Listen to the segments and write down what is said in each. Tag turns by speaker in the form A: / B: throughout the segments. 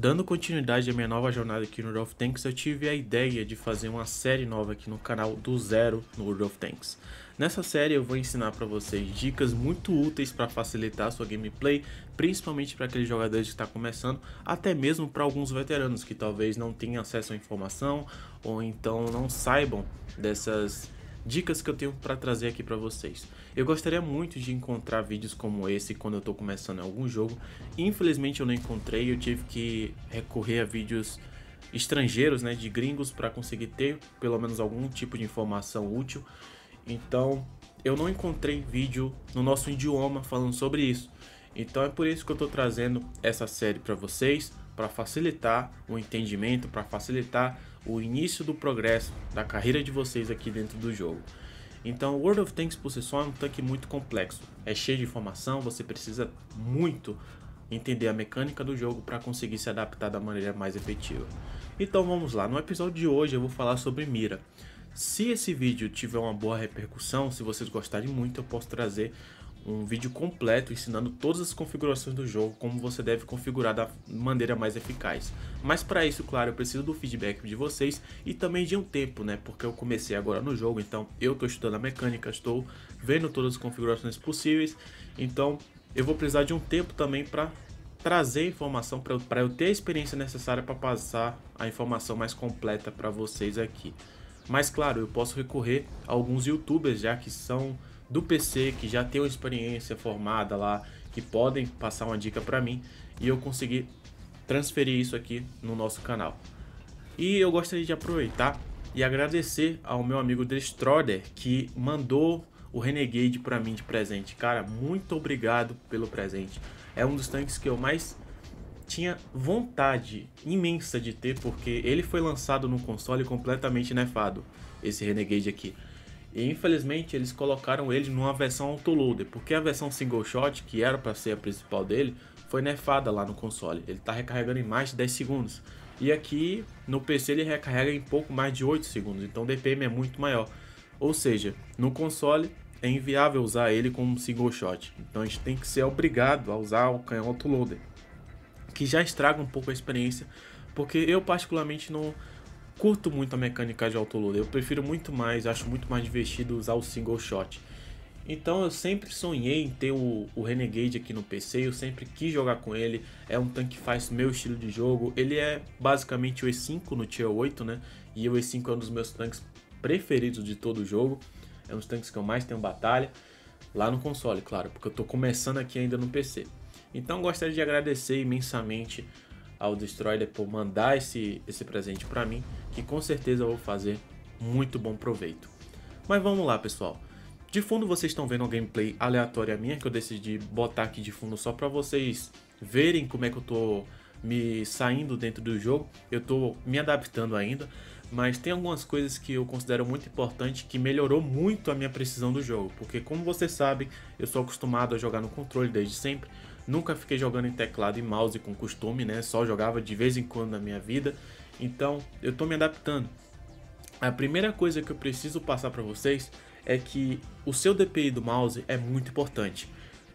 A: Dando continuidade à minha nova jornada aqui no World of Tanks, eu tive a ideia de fazer uma série nova aqui no canal do zero no World of Tanks. Nessa série eu vou ensinar para vocês dicas muito úteis para facilitar a sua gameplay, principalmente para aqueles jogadores que estão tá começando, até mesmo para alguns veteranos que talvez não tenham acesso à informação ou então não saibam dessas dicas que eu tenho para trazer aqui para vocês. Eu gostaria muito de encontrar vídeos como esse quando eu estou começando algum jogo. Infelizmente eu não encontrei, eu tive que recorrer a vídeos estrangeiros, né, de gringos para conseguir ter pelo menos algum tipo de informação útil. Então, eu não encontrei vídeo no nosso idioma falando sobre isso. Então é por isso que eu estou trazendo essa série para vocês, para facilitar o entendimento, para facilitar o início do progresso da carreira de vocês aqui dentro do jogo. Então, World of Tanks por si só é um tanque muito complexo, é cheio de informação, você precisa muito entender a mecânica do jogo para conseguir se adaptar da maneira mais efetiva. Então vamos lá, no episódio de hoje eu vou falar sobre mira. Se esse vídeo tiver uma boa repercussão, se vocês gostarem muito, eu posso trazer um vídeo completo ensinando todas as configurações do jogo, como você deve configurar da maneira mais eficaz. Mas para isso, claro, eu preciso do feedback de vocês e também de um tempo, né? Porque eu comecei agora no jogo, então eu estou estudando a mecânica, estou vendo todas as configurações possíveis, então eu vou precisar de um tempo também para trazer informação para eu, eu ter a experiência necessária para passar a informação mais completa para vocês aqui. Mas claro, eu posso recorrer a alguns youtubers já que são do PC, que já tem uma experiência formada lá, que podem passar uma dica para mim e eu conseguir transferir isso aqui no nosso canal. E eu gostaria de aproveitar e agradecer ao meu amigo Destroyer que mandou o Renegade para mim de presente. Cara, muito obrigado pelo presente. É um dos tanques que eu mais tinha vontade imensa de ter, porque ele foi lançado no console completamente nefado, esse Renegade aqui. E infelizmente eles colocaram ele numa versão autoloader, porque a versão single shot, que era para ser a principal dele, foi nefada lá no console. Ele está recarregando em mais de 10 segundos. E aqui no PC ele recarrega em pouco mais de 8 segundos, então o DPM é muito maior. Ou seja, no console é inviável usar ele como single shot. Então a gente tem que ser obrigado a usar o canhão autoloader que já estraga um pouco a experiência, porque eu particularmente não curto muito a mecânica de autoloader, eu prefiro muito mais, acho muito mais divertido usar o single shot. Então eu sempre sonhei em ter o, o, Renegade aqui no PC, eu sempre quis jogar com ele, é um tanque que faz meu estilo de jogo, ele é basicamente o E5 no Tier 8, né? E o E5 é um dos meus tanques preferidos de todo o jogo, é um dos tanques que eu mais tenho batalha, lá no console, claro, porque eu tô começando aqui ainda no PC. Então gostaria de agradecer imensamente ao Destroyer por mandar esse, esse presente para mim, que com certeza eu vou fazer muito bom proveito. Mas vamos lá, pessoal. De fundo vocês estão vendo uma gameplay aleatória minha que eu decidi botar aqui de fundo só para vocês verem como é que eu tô me saindo dentro do jogo. Eu tô me adaptando ainda, mas tem algumas coisas que eu considero muito importante que melhorou muito a minha precisão do jogo, porque como vocês sabem, eu sou acostumado a jogar no controle desde sempre. Nunca fiquei jogando em teclado e mouse com costume, né? Só jogava de vez em quando na minha vida. Então, eu tô me adaptando. A primeira coisa que eu preciso passar para vocês é que o seu DPI do mouse é muito importante.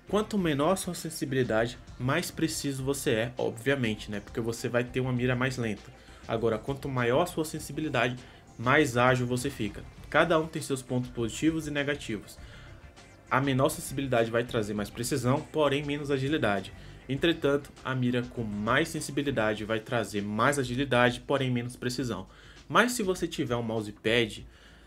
A: Quanto menor sua sensibilidade, mais preciso você é, obviamente, né? Porque você vai ter uma mira mais lenta. Agora, quanto maior sua sensibilidade, mais ágil você fica. Cada um tem seus pontos positivos e negativos a menor sensibilidade vai trazer mais precisão, porém menos agilidade. Entretanto, a mira com mais sensibilidade vai trazer mais agilidade, porém menos precisão. Mas se você tiver um mousepad,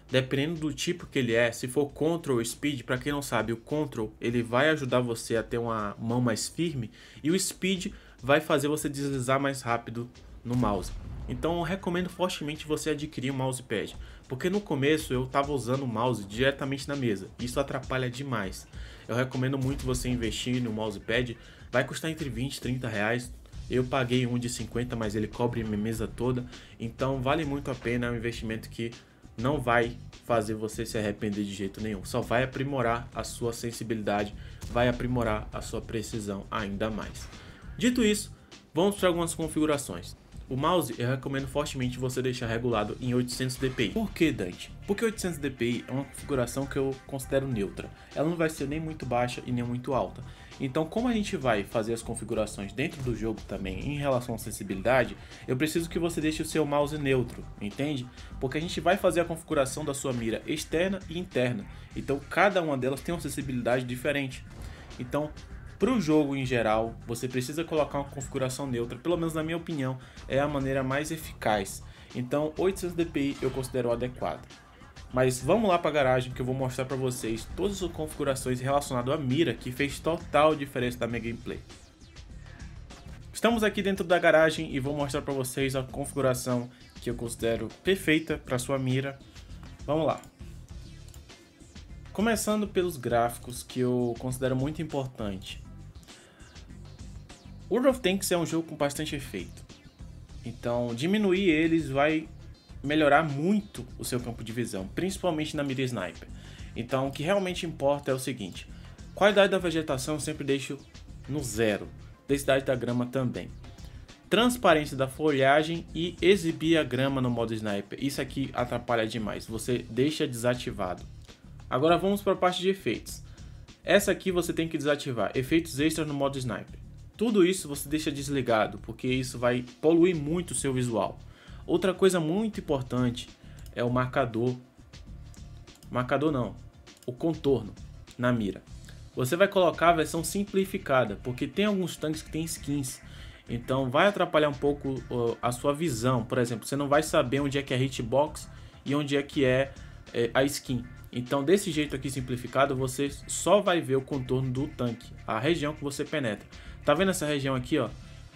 A: dependendo do tipo que ele é, se for Ctrl Speed, para quem não sabe, o Ctrl ele vai ajudar você a ter uma mão mais firme e o Speed vai fazer você deslizar mais rápido no mouse. Então eu recomendo fortemente você adquirir um mousepad, porque no começo eu estava usando o mouse diretamente na mesa, isso atrapalha demais. Eu recomendo muito você investir no mousepad, vai custar entre 20 e 30 reais. Eu paguei um de 50, mas ele cobre minha mesa toda, então vale muito a pena, é um investimento que não vai fazer você se arrepender de jeito nenhum, só vai aprimorar a sua sensibilidade, vai aprimorar a sua precisão ainda mais. Dito isso, vamos para algumas configurações. O mouse eu recomendo fortemente você deixar regulado em 800 dpi. Por que, Dante? Porque 800 dpi é uma configuração que eu considero neutra. Ela não vai ser nem muito baixa e nem muito alta. Então, como a gente vai fazer as configurações dentro do jogo também em relação à sensibilidade, eu preciso que você deixe o seu mouse neutro, entende? Porque a gente vai fazer a configuração da sua mira externa e interna. Então, cada uma delas tem uma sensibilidade diferente. Então, para o jogo em geral, você precisa colocar uma configuração neutra, pelo menos na minha opinião, é a maneira mais eficaz. Então, 800 dpi eu considero adequado. Mas vamos lá para a garagem que eu vou mostrar para vocês todas as configurações relacionadas à mira que fez total diferença da minha gameplay. Estamos aqui dentro da garagem e vou mostrar para vocês a configuração que eu considero perfeita para sua mira. Vamos lá. Começando pelos gráficos que eu considero muito importante. World of Tanks é um jogo com bastante efeito. Então, diminuir eles vai melhorar muito o seu campo de visão, principalmente na mira sniper. Então, o que realmente importa é o seguinte: qualidade da vegetação sempre deixo no zero, densidade da grama também. Transparência da folhagem e exibir a grama no modo sniper. Isso aqui atrapalha demais, você deixa desativado. Agora vamos para a parte de efeitos. Essa aqui você tem que desativar, efeitos extras no modo sniper. Tudo isso você deixa desligado, porque isso vai poluir muito o seu visual. Outra coisa muito importante é o marcador. Marcador não, o contorno na mira. Você vai colocar a versão simplificada, porque tem alguns tanques que tem skins. Então vai atrapalhar um pouco a sua visão. Por exemplo, você não vai saber onde é que é a hitbox e onde é que é, é a skin. Então desse jeito aqui simplificado, você só vai ver o contorno do tanque, a região que você penetra. Tá vendo essa região aqui, ó?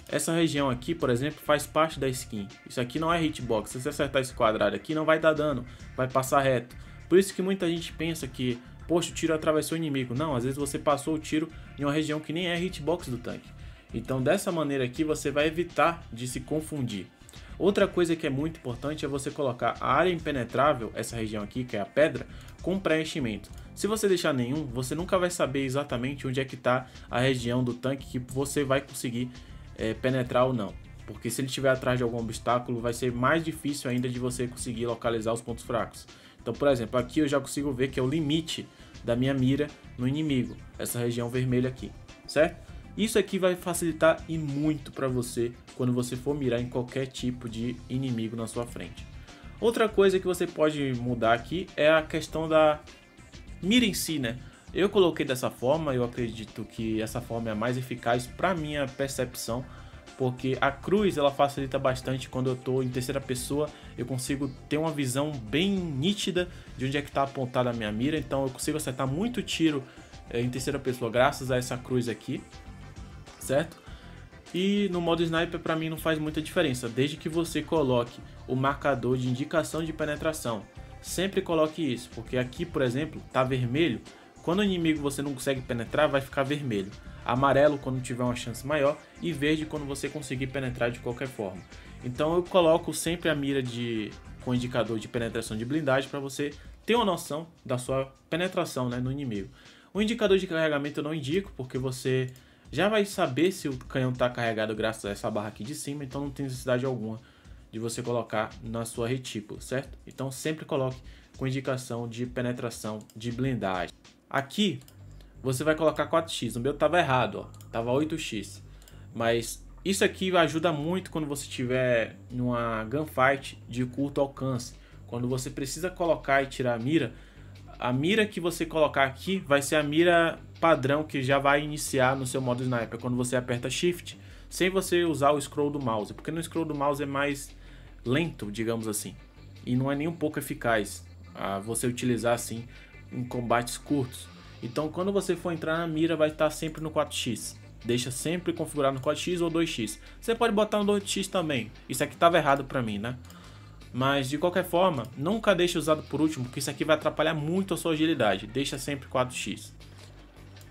A: Essa região aqui, por exemplo, faz parte da skin. Isso aqui não é hitbox. Se você acertar esse quadrado aqui, não vai dar dano. Vai passar reto. Por isso que muita gente pensa que, poxa, o tiro atravessou o inimigo. Não, às vezes você passou o tiro em uma região que nem é hitbox do tanque. Então, dessa maneira aqui, você vai evitar de se confundir. Outra coisa que é muito importante é você colocar a área impenetrável, essa região aqui, que é a pedra, com preenchimento. Se você deixar nenhum, você nunca vai saber exatamente onde é que está a região do tanque que você vai conseguir é, penetrar ou não. Porque se ele estiver atrás de algum obstáculo, vai ser mais difícil ainda de você conseguir localizar os pontos fracos. Então, por exemplo, aqui eu já consigo ver que é o limite da minha mira no inimigo, essa região vermelha aqui, certo? Isso aqui vai facilitar e muito para você quando você for mirar em qualquer tipo de inimigo na sua frente. Outra coisa que você pode mudar aqui é a questão da mira em si, né? Eu coloquei dessa forma, eu acredito que essa forma é a mais eficaz para minha percepção, porque a cruz ela facilita bastante quando eu estou em terceira pessoa, eu consigo ter uma visão bem nítida de onde é que está apontada a minha mira, então eu consigo acertar muito tiro é, em terceira pessoa graças a essa cruz aqui, certo? E no modo sniper para mim não faz muita diferença, desde que você coloque o marcador de indicação de penetração. Sempre coloque isso, porque aqui, por exemplo, tá vermelho, quando o inimigo você não consegue penetrar, vai ficar vermelho. Amarelo quando tiver uma chance maior e verde quando você conseguir penetrar de qualquer forma. Então eu coloco sempre a mira de com indicador de penetração de blindagem para você ter uma noção da sua penetração né, no inimigo. O indicador de carregamento eu não indico porque você já vai saber se o canhão está carregado graças a essa barra aqui de cima, então não tem necessidade alguma de você colocar na sua retícula, certo? Então sempre coloque com indicação de penetração de blindagem. Aqui você vai colocar 4x. O meu tava errado, ó. Tava 8x. Mas isso aqui ajuda muito quando você estiver numa gunfight de curto alcance. Quando você precisa colocar e tirar a mira, a mira que você colocar aqui vai ser a mira padrão que já vai iniciar no seu modo sniper quando você aperta shift, sem você usar o scroll do mouse, porque no scroll do mouse é mais lento, digamos assim, e não é nem um pouco eficaz a você utilizar assim em combates curtos. Então, quando você for entrar na mira, vai estar sempre no 4x. Deixa sempre configurar no 4x ou 2x. Você pode botar no 2x também. Isso aqui estava errado para mim, né? Mas de qualquer forma, nunca deixe usado por último, porque isso aqui vai atrapalhar muito a sua agilidade. Deixa sempre 4x.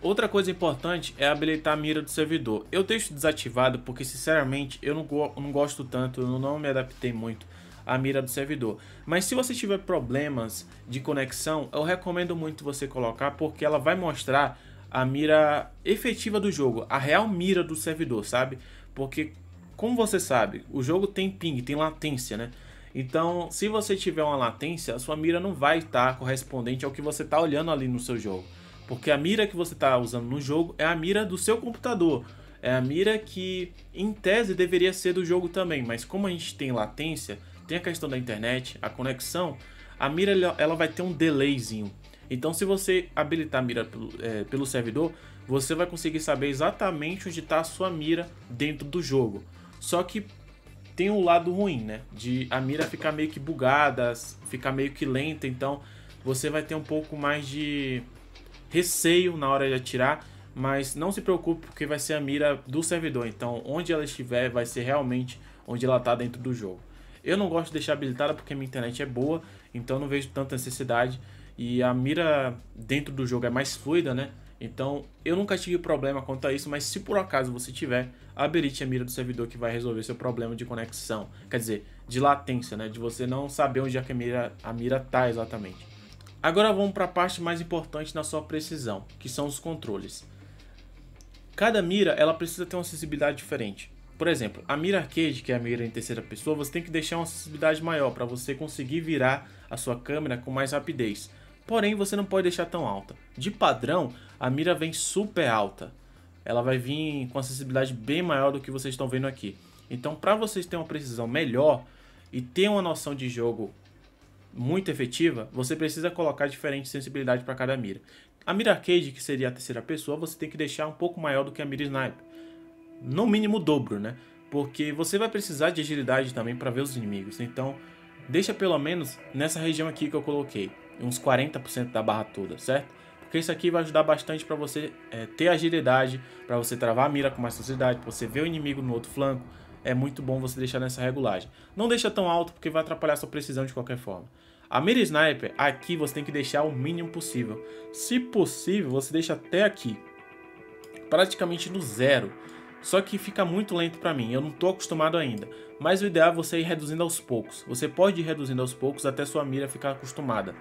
A: Outra coisa importante é habilitar a mira do servidor. Eu deixo desativado porque, sinceramente, eu não, go não gosto tanto, eu não me adaptei muito a mira do servidor. Mas se você tiver problemas de conexão, eu recomendo muito você colocar porque ela vai mostrar a mira efetiva do jogo, a real mira do servidor, sabe? Porque como você sabe, o jogo tem ping, tem latência, né? Então, se você tiver uma latência, a sua mira não vai estar correspondente ao que você está olhando ali no seu jogo. Porque a mira que você está usando no jogo é a mira do seu computador. É a mira que, em tese, deveria ser do jogo também. Mas como a gente tem latência, tem a questão da internet, a conexão, a mira ela vai ter um delayzinho. Então, se você habilitar a mira pelo, é, pelo servidor, você vai conseguir saber exatamente onde está a sua mira dentro do jogo. Só que tem um lado ruim, né? De a mira ficar meio que bugada, ficar meio que lenta, então você vai ter um pouco mais de receio na hora de atirar, mas não se preocupe porque vai ser a mira do servidor, então onde ela estiver vai ser realmente onde ela está dentro do jogo. Eu não gosto de deixar habilitada porque minha internet é boa, então não vejo tanta necessidade e a mira dentro do jogo é mais fluida, né? Então eu nunca tive problema quanto a isso, mas se por acaso você tiver, habilite a mira do servidor que vai resolver seu problema de conexão, quer dizer, de latência, né? De você não saber onde é a mira, a mira tá exatamente. Agora vamos para a parte mais importante na sua precisão, que são os controles. Cada mira ela precisa ter uma acessibilidade diferente. Por exemplo, a mira arcade, que é a mira em terceira pessoa, você tem que deixar uma acessibilidade maior para você conseguir virar a sua câmera com mais rapidez. Porém, você não pode deixar tão alta. De padrão, a mira vem super alta. Ela vai vir com acessibilidade bem maior do que vocês estão vendo aqui. Então, para vocês terem uma precisão melhor e ter uma noção de jogo muito efetiva, você precisa colocar diferente sensibilidade para cada mira. A mira arcade, que seria a terceira pessoa, você tem que deixar um pouco maior do que a mira sniper no mínimo o dobro, né? Porque você vai precisar de agilidade também para ver os inimigos. Então, deixa pelo menos nessa região aqui que eu coloquei, uns 40% da barra toda, certo? Porque isso aqui vai ajudar bastante para você é, ter agilidade, para você travar a mira com mais facilidade, para você ver o inimigo no outro flanco. É muito bom você deixar nessa regulagem. Não deixa tão alto porque vai atrapalhar sua precisão de qualquer forma. A mira sniper, aqui você tem que deixar o mínimo possível. Se possível, você deixa até aqui, praticamente no zero. Só que fica muito lento para mim, eu não estou acostumado ainda. Mas o ideal é você ir reduzindo aos poucos. Você pode ir reduzindo aos poucos até sua mira ficar acostumada.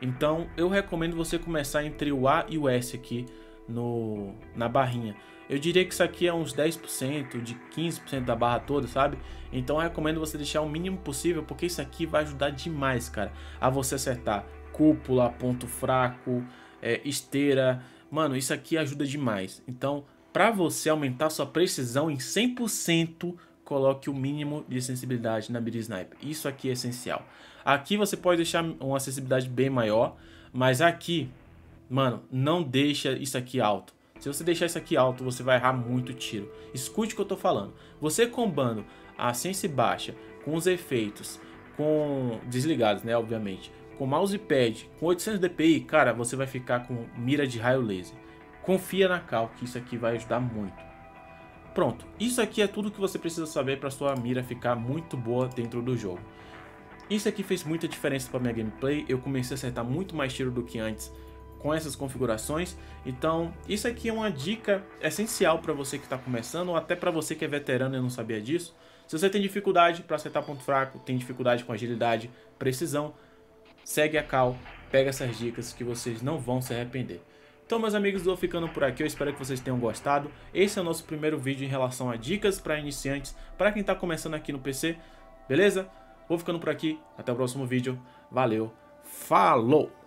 A: Então eu recomendo você começar entre o A e o S aqui no, na barrinha. Eu diria que isso aqui é uns 10%, de 15% da barra toda, sabe? Então eu recomendo você deixar o mínimo possível, porque isso aqui vai ajudar demais, cara, a você acertar cúpula, ponto fraco, é, esteira. Mano, isso aqui ajuda demais. Então para você aumentar sua precisão em 100%, coloque o mínimo de sensibilidade na mira sniper. Isso aqui é essencial. Aqui você pode deixar uma acessibilidade bem maior, mas aqui, mano, não deixa isso aqui alto. Se você deixar isso aqui alto, você vai errar muito tiro. Escute o que eu tô falando. Você combando a sense baixa com os efeitos, com desligados, né, obviamente, com mousepad, com 800 dpi, cara, você vai ficar com mira de raio laser. Confia na Cal, que isso aqui vai ajudar muito. Pronto, isso aqui é tudo que você precisa saber para sua mira ficar muito boa dentro do jogo. Isso aqui fez muita diferença para minha gameplay, eu comecei a acertar muito mais tiro do que antes com essas configurações. Então, isso aqui é uma dica essencial para você que está começando ou até para você que é veterano e não sabia disso. Se você tem dificuldade para acertar ponto fraco, tem dificuldade com agilidade, precisão, segue a Cal, pega essas dicas que vocês não vão se arrepender. Então, meus amigos, vou ficando por aqui. Eu espero que vocês tenham gostado. Esse é o nosso primeiro vídeo em relação a dicas para iniciantes, para quem está começando aqui no PC. Beleza? Vou ficando por aqui. Até o próximo vídeo. Valeu. Falou!